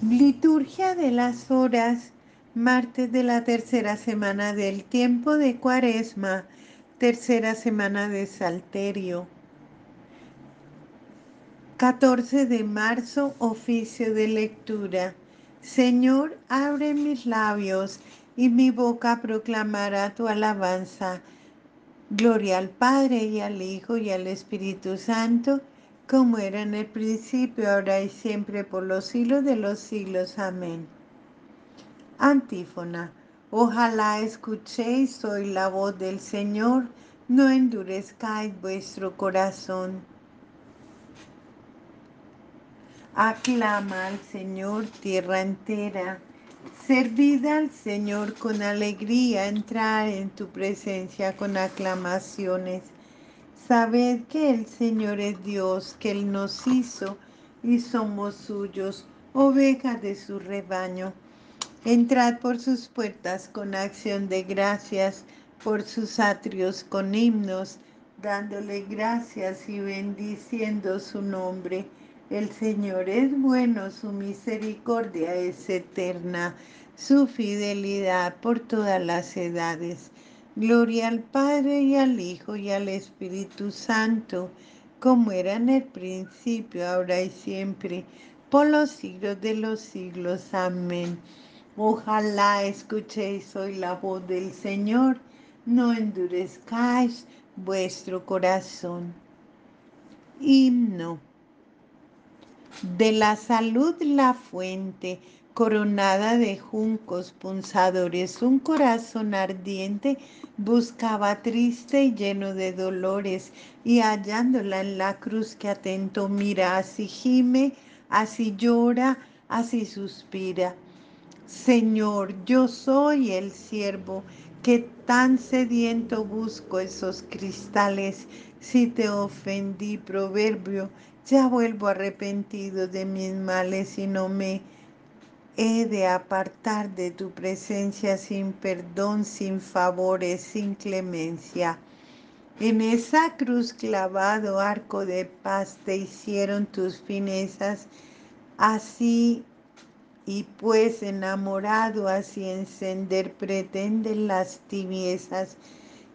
Liturgia de las horas, martes de la tercera semana del tiempo de Cuaresma, tercera semana de Salterio. 14 de marzo, oficio de lectura. Señor, abre mis labios y mi boca proclamará tu alabanza. Gloria al Padre y al Hijo y al Espíritu Santo como era en el principio, ahora y siempre, por los siglos de los siglos. Amén. Antífona. Ojalá escuchéis hoy la voz del Señor, no endurezcáis vuestro corazón. Aclama al Señor tierra entera. Servid al Señor con alegría, entrar en tu presencia con aclamaciones. Sabed que el Señor es Dios, que Él nos hizo y somos suyos, ovejas de su rebaño. Entrad por sus puertas con acción de gracias, por sus atrios con himnos, dándole gracias y bendiciendo su nombre. El Señor es bueno, su misericordia es eterna, su fidelidad por todas las edades. Gloria al Padre y al Hijo y al Espíritu Santo, como era en el principio, ahora y siempre, por los siglos de los siglos. Amén. Ojalá escuchéis hoy la voz del Señor, no endurezcáis vuestro corazón. Himno. De la salud la fuente coronada de juncos punzadores, un corazón ardiente buscaba triste y lleno de dolores, y hallándola en la cruz que atento mira, así gime, así llora, así suspira. Señor, yo soy el siervo que tan sediento busco esos cristales. Si te ofendí, proverbio, ya vuelvo arrepentido de mis males y no me he de apartar de tu presencia sin perdón, sin favores, sin clemencia. En esa cruz clavado arco de paz te hicieron tus finezas, así y pues enamorado así encender pretenden las tibiezas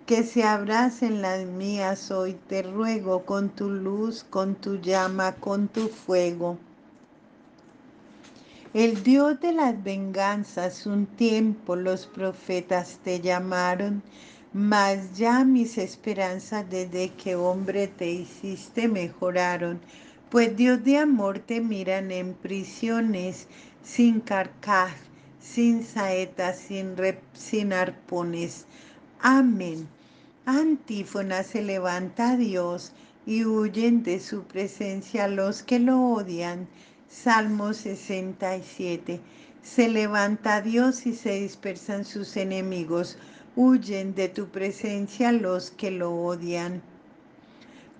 que se abracen las mías hoy te ruego con tu luz, con tu llama, con tu fuego. El Dios de las venganzas, un tiempo los profetas te llamaron, mas ya mis esperanzas desde que hombre te hiciste mejoraron, pues Dios de amor te miran en prisiones, sin carcaj, sin saetas, sin, sin arpones. Amén. Antífona se levanta a Dios y huyen de su presencia los que lo odian Salmo 67. Se levanta Dios y se dispersan sus enemigos. Huyen de tu presencia los que lo odian.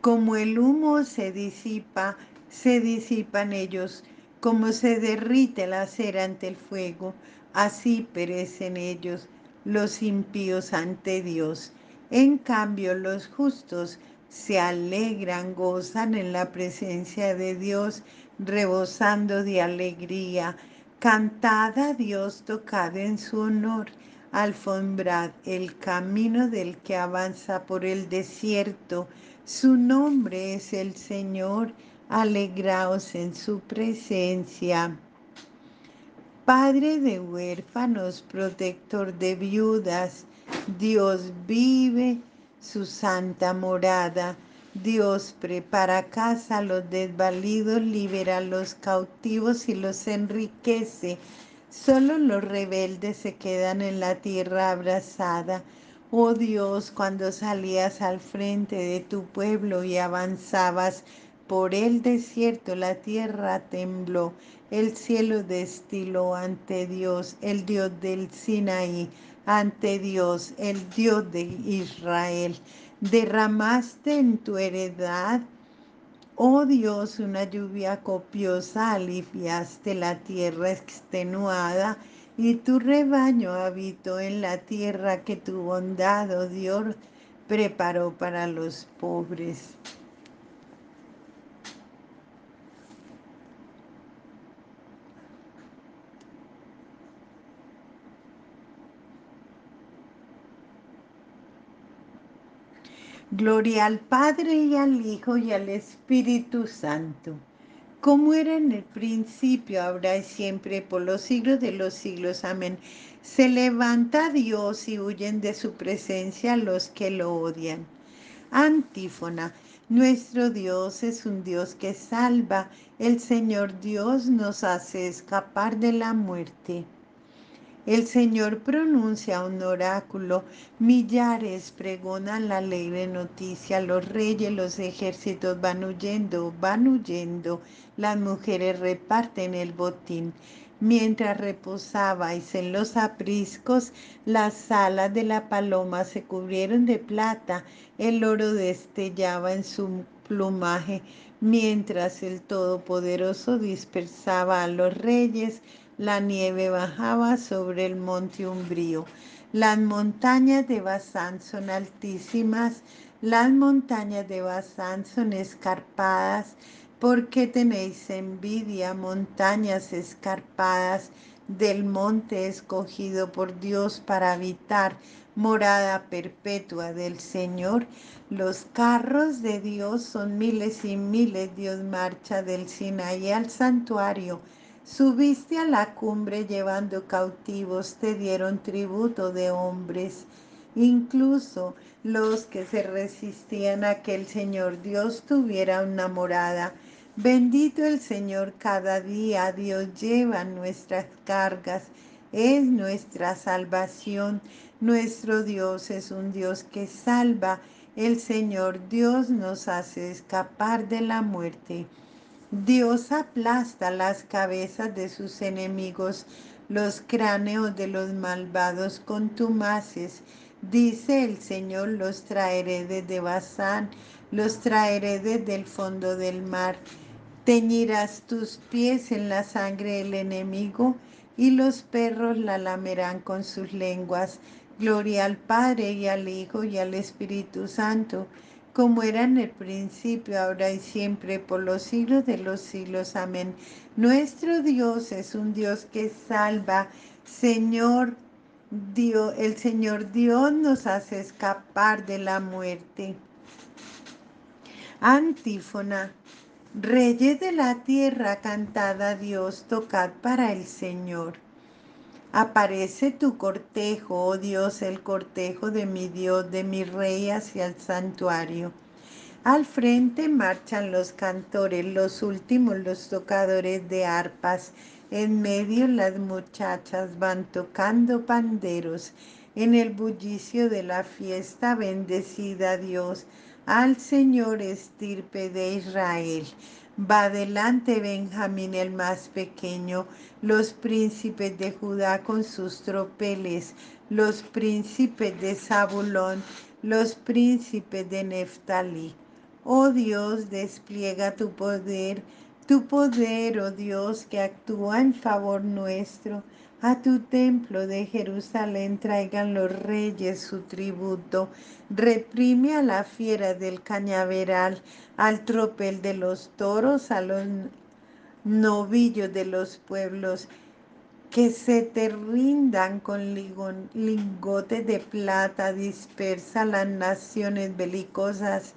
Como el humo se disipa, se disipan ellos. Como se derrite la cera ante el fuego, así perecen ellos, los impíos ante Dios. En cambio, los justos se alegran, gozan en la presencia de Dios rebosando de alegría. Cantad a Dios, tocad en su honor, alfombrad el camino del que avanza por el desierto. Su nombre es el Señor, alegraos en su presencia. Padre de huérfanos, protector de viudas, Dios vive su santa morada Dios prepara casa a los desvalidos, libera a los cautivos y los enriquece. Solo los rebeldes se quedan en la tierra abrazada. Oh Dios, cuando salías al frente de tu pueblo y avanzabas por el desierto, la tierra tembló, el cielo destiló ante Dios, el Dios del Sinaí, ante Dios, el Dios de Israel derramaste en tu heredad, oh Dios, una lluvia copiosa, aliviaste la tierra extenuada y tu rebaño habitó en la tierra que tu bondad, oh Dios, preparó para los pobres. Gloria al Padre y al Hijo y al Espíritu Santo, como era en el principio, ahora y siempre, por los siglos de los siglos. Amén. Se levanta Dios y huyen de su presencia los que lo odian. Antífona. Nuestro Dios es un Dios que salva. El Señor Dios nos hace escapar de la muerte. El Señor pronuncia un oráculo, millares pregonan la alegre noticia, los reyes, los ejércitos van huyendo, van huyendo, las mujeres reparten el botín. Mientras reposabais en los apriscos, las alas de la paloma se cubrieron de plata, el oro destellaba en su plumaje, mientras el Todopoderoso dispersaba a los reyes, la nieve bajaba sobre el monte umbrío. Las montañas de Bazán son altísimas, las montañas de Bazán son escarpadas. ¿Por qué tenéis envidia, montañas escarpadas del monte escogido por Dios para habitar, morada perpetua del Señor? Los carros de Dios son miles y miles, Dios marcha del Sinaí al santuario Subiste a la cumbre llevando cautivos, te dieron tributo de hombres. Incluso los que se resistían a que el Señor Dios tuviera una morada. Bendito el Señor cada día, Dios lleva nuestras cargas, es nuestra salvación. Nuestro Dios es un Dios que salva. El Señor Dios nos hace escapar de la muerte. Dios aplasta las cabezas de sus enemigos, los cráneos de los malvados contumaces. Dice el Señor, los traeré desde Bazán, los traeré desde el fondo del mar. Teñirás tus pies en la sangre del enemigo y los perros la lamerán con sus lenguas. Gloria al Padre y al Hijo y al Espíritu Santo como era en el principio, ahora y siempre, por los siglos de los siglos. Amén. Nuestro Dios es un Dios que salva. Señor Dios, el Señor Dios nos hace escapar de la muerte. Antífona. Reyes de la tierra, cantad a Dios, tocad para el Señor. Aparece tu cortejo, oh Dios, el cortejo de mi Dios, de mi rey hacia el santuario. Al frente marchan los cantores, los últimos los tocadores de arpas. En medio las muchachas van tocando panderos. En el bullicio de la fiesta bendecida Dios, al Señor estirpe de Israel. Va adelante Benjamín el más pequeño, los príncipes de Judá con sus tropeles, los príncipes de Zabulón, los príncipes de Neftalí. Oh Dios, despliega tu poder, tu poder, oh Dios, que actúa en favor nuestro. A tu templo de Jerusalén traigan los reyes su tributo. Reprime a la fiera del cañaveral, al tropel de los toros, a los novillos de los pueblos. Que se te rindan con lingotes de plata, dispersa las naciones belicosas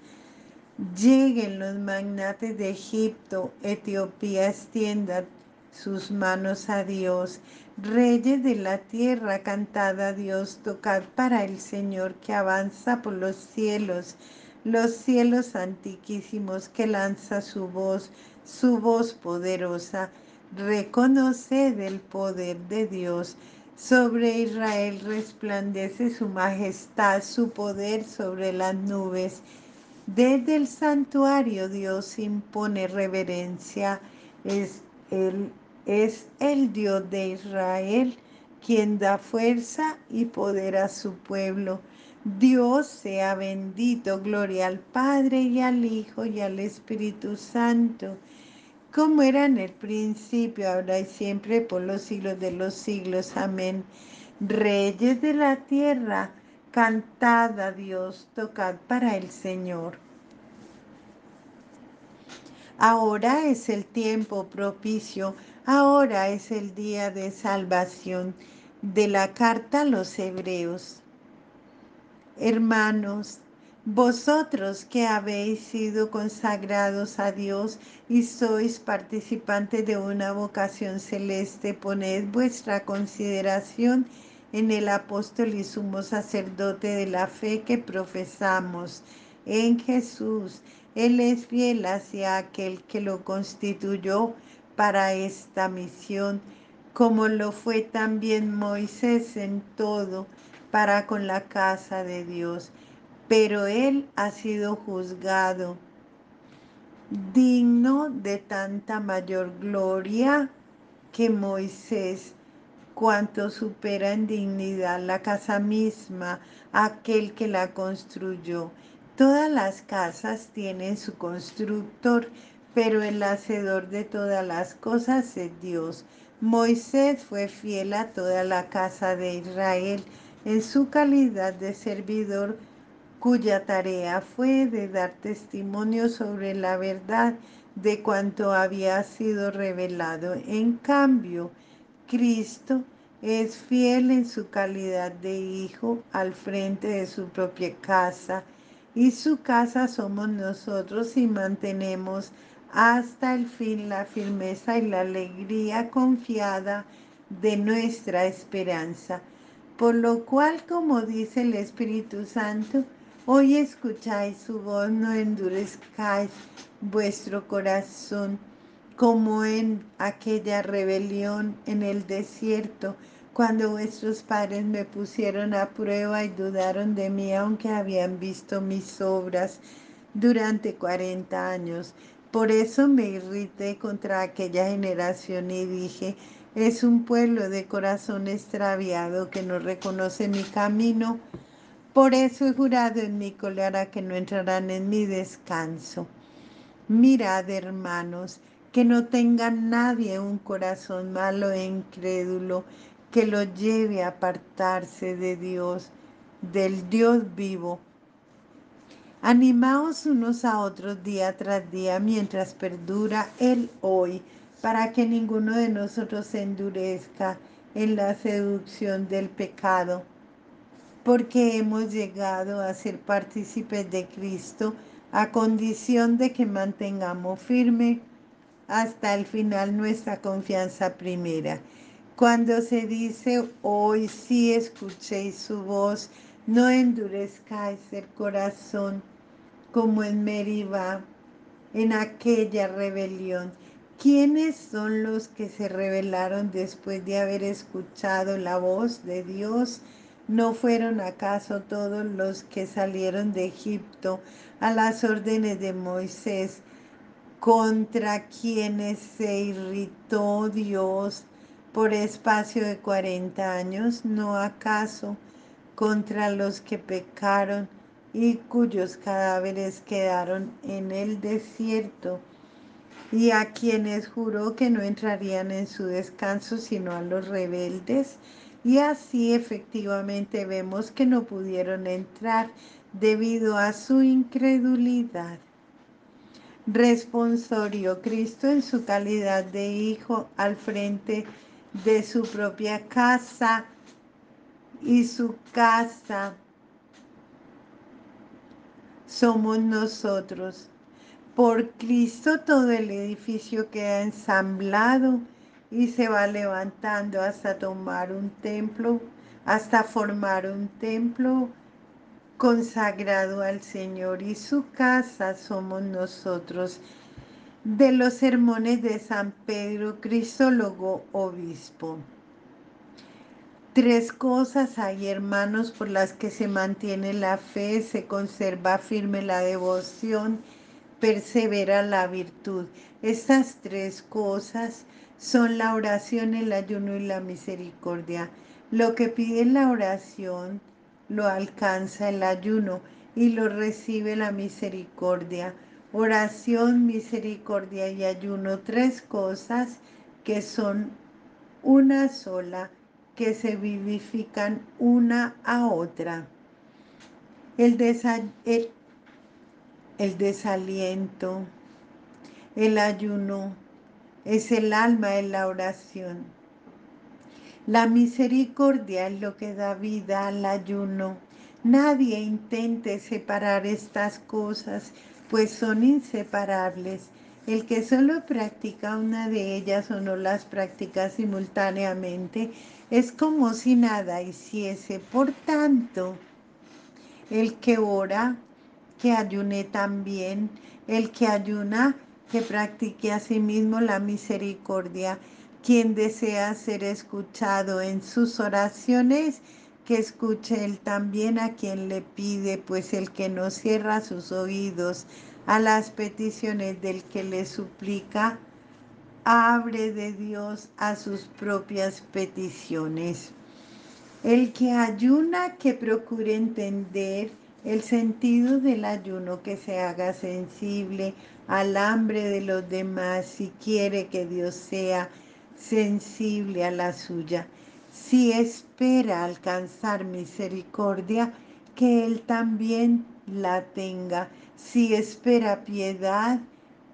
Lleguen los magnates de Egipto, Etiopía extienda sus manos a Dios. Reyes de la tierra, cantad a Dios, tocad para el Señor que avanza por los cielos, los cielos antiquísimos que lanza su voz, su voz poderosa. Reconoced el poder de Dios. Sobre Israel resplandece su majestad, su poder sobre las nubes. Desde el santuario Dios impone reverencia. Es el, es el Dios de Israel quien da fuerza y poder a su pueblo. Dios sea bendito, gloria al Padre y al Hijo y al Espíritu Santo, como era en el principio, ahora y siempre, por los siglos de los siglos. Amén. Reyes de la tierra, Cantad a Dios, tocad para el Señor. Ahora es el tiempo propicio, ahora es el día de salvación de la carta a los hebreos. Hermanos, Vosotros que habéis sido consagrados a Dios y sois participantes de una vocación celeste, poned vuestra consideración en el apóstol y sumo sacerdote de la fe que profesamos, en Jesús. Él es fiel hacia aquel que lo constituyó para esta misión, como lo fue también Moisés en todo para con la casa de Dios pero él ha sido juzgado digno de tanta mayor gloria que Moisés, cuanto supera en dignidad la casa misma, aquel que la construyó. Todas las casas tienen su constructor, pero el hacedor de todas las cosas es Dios. Moisés fue fiel a toda la casa de Israel en su calidad de servidor cuya tarea fue de dar testimonio sobre la verdad de cuanto había sido revelado. En cambio, Cristo es fiel en su calidad de hijo al frente de su propia casa y su casa somos nosotros y mantenemos hasta el fin la firmeza y la alegría confiada de nuestra esperanza. Por lo cual, como dice el Espíritu Santo, Hoy escucháis su voz, no endurezcáis vuestro corazón como en aquella rebelión en el desierto, cuando vuestros padres me pusieron a prueba y dudaron de mí, aunque habían visto mis obras durante 40 años. Por eso me irrité contra aquella generación y dije, es un pueblo de corazón extraviado que no reconoce mi camino por eso he jurado en mi cólera que no entrarán en mi descanso. Mirad, hermanos, que no tenga nadie un corazón malo e incrédulo que lo lleve a apartarse de Dios, del Dios vivo. Animaos unos a otros día tras día mientras perdura el hoy, para que ninguno de nosotros endurezca en la seducción del pecado porque hemos llegado a ser partícipes de Cristo a condición de que mantengamos firme hasta el final nuestra confianza primera. Cuando se dice hoy sí escuchéis su voz, no endurezcáis el corazón como en Meribá, en aquella rebelión. ¿Quiénes son los que se rebelaron después de haber escuchado la voz de Dios? ¿No fueron acaso todos los que salieron de Egipto a las órdenes de Moisés, contra quienes se irritó Dios por espacio de 40 años? ¿No acaso contra los que pecaron y cuyos cadáveres quedaron en el desierto? y a quienes juró que no entrarían en su descanso sino a los rebeldes, y así efectivamente vemos que no pudieron entrar debido a su incredulidad. Responsorio, Cristo en su calidad de hijo al frente de su propia casa y su casa somos nosotros. Por Cristo todo el edificio queda ensamblado y se va levantando hasta tomar un templo, hasta formar un templo consagrado al Señor y su casa somos nosotros. De los sermones de San Pedro, Cristólogo Obispo. Tres cosas hay, hermanos, por las que se mantiene la fe, se conserva firme la devoción, persevera la virtud. Estas tres cosas son la oración, el ayuno y la misericordia. Lo que pide la oración lo alcanza el ayuno y lo recibe la misericordia. Oración, misericordia y ayuno, tres cosas que son una sola, que se vivifican una a otra. El, desaliento, el ayuno, es el alma en la oración. La misericordia es lo que da vida al ayuno. Nadie intente separar estas cosas, pues son inseparables. El que solo practica una de ellas o no las practica simultáneamente es como si nada hiciese. Por tanto, el que ora, que ayune también, el que ayuna, que practique a sí mismo la misericordia, quien desea ser escuchado en sus oraciones, que escuche él también a quien le pide, pues el que no cierra sus oídos a las peticiones del que le suplica, abre de Dios a sus propias peticiones. El que ayuna, que procure entender el sentido del ayuno, que se haga sensible al hambre de los demás si quiere que Dios sea sensible a la suya. Si espera alcanzar misericordia, que Él también la tenga. Si espera piedad,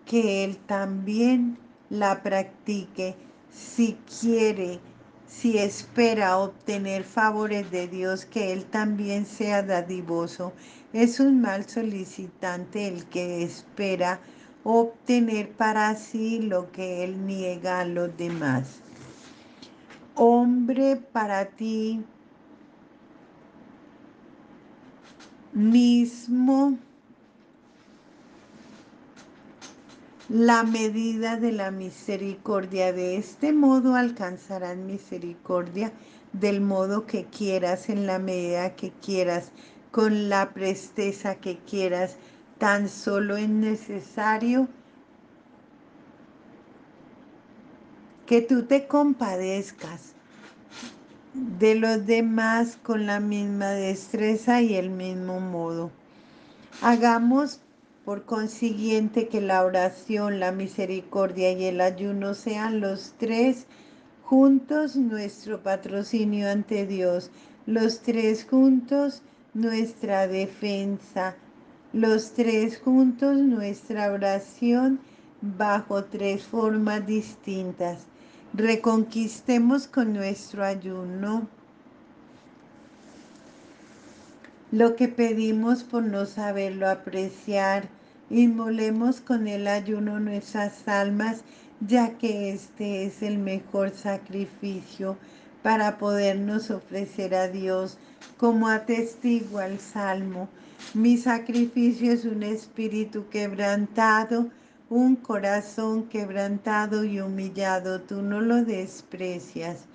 que Él también la practique. Si quiere, si espera obtener favores de Dios, que Él también sea dadivoso. Es un mal solicitante el que espera obtener para sí lo que Él niega a los demás. Hombre, para ti mismo la medida de la misericordia. De este modo alcanzarás misericordia del modo que quieras, en la medida que quieras, con la presteza que quieras. Tan solo es necesario que tú te compadezcas de los demás con la misma destreza y el mismo modo. Hagamos por consiguiente que la oración, la misericordia y el ayuno sean los tres juntos nuestro patrocinio ante Dios, los tres juntos nuestra defensa, los tres juntos nuestra oración bajo tres formas distintas. Reconquistemos con nuestro ayuno lo que pedimos por no saberlo apreciar. Inmolemos con el ayuno nuestras almas, ya que este es el mejor sacrificio para podernos ofrecer a Dios, como atestigua el Salmo. Mi sacrificio es un espíritu quebrantado, un corazón quebrantado y humillado. Tú no lo desprecias.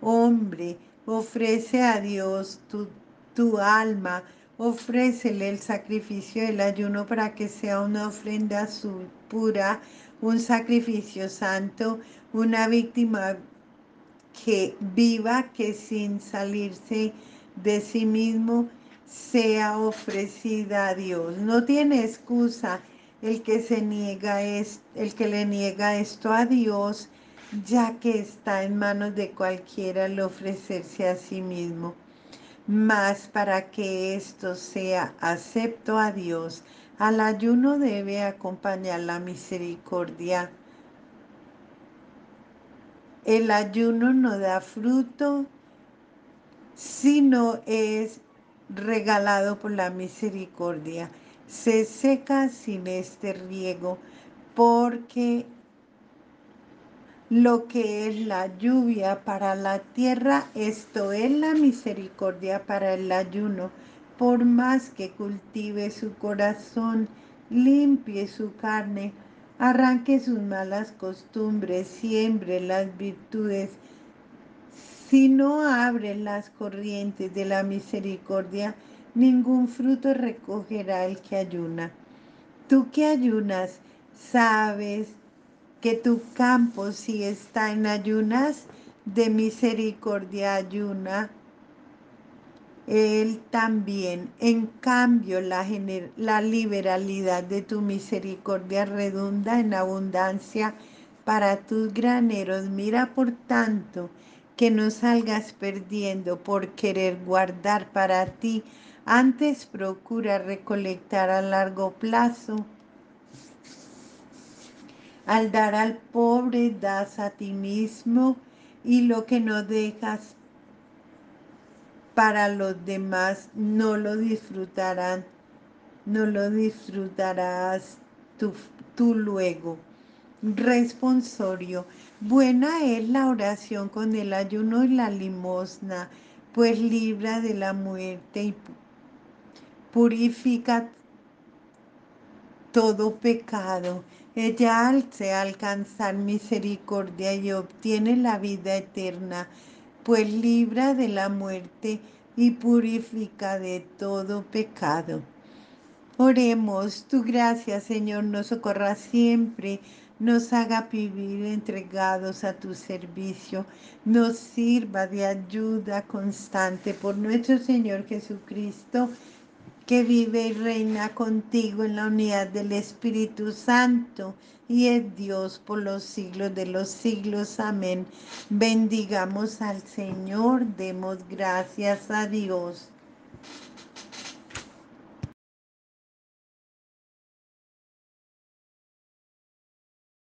Hombre, ofrece a Dios tu tu alma, ofrécele el sacrificio del ayuno para que sea una ofrenda pura, un sacrificio santo, una víctima que viva, que sin salirse de sí mismo sea ofrecida a Dios. No tiene excusa el que se niega es, el que le niega esto a Dios, ya que está en manos de cualquiera el ofrecerse a sí mismo. Mas para que esto sea acepto a Dios, al ayuno debe acompañar la misericordia. El ayuno no da fruto, sino es regalado por la misericordia. Se seca sin este riego, porque lo que es la lluvia para la tierra, esto es la misericordia para el ayuno. Por más que cultive su corazón, limpie su carne, arranque sus malas costumbres, siembre las virtudes. Si no abre las corrientes de la misericordia, ningún fruto recogerá el que ayuna. Tú que ayunas, sabes que tu campo si está en ayunas de misericordia ayuna, Él también. En cambio, la, la liberalidad de tu misericordia redunda en abundancia para tus graneros. Mira, por tanto, que no salgas perdiendo por querer guardar para ti. Antes procura recolectar a largo plazo al dar al pobre das a ti mismo y lo que no dejas para los demás no lo disfrutarán, no lo disfrutarás tú, tú luego. Responsorio. Buena es la oración con el ayuno y la limosna, pues libra de la muerte y purifica todo pecado. Ella hace alcanzar misericordia y obtiene la vida eterna, pues libra de la muerte y purifica de todo pecado. Oremos, tu gracia, Señor, nos socorra siempre, nos haga vivir entregados a tu servicio, nos sirva de ayuda constante por nuestro Señor Jesucristo, que vive y reina contigo en la unidad del Espíritu Santo y es Dios por los siglos de los siglos. Amén. Bendigamos al Señor, demos gracias a Dios.